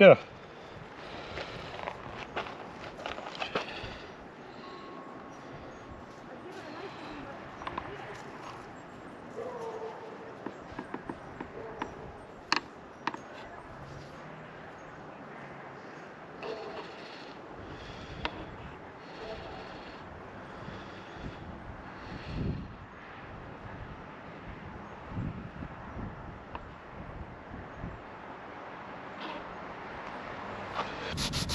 Yeah. you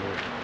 Oh,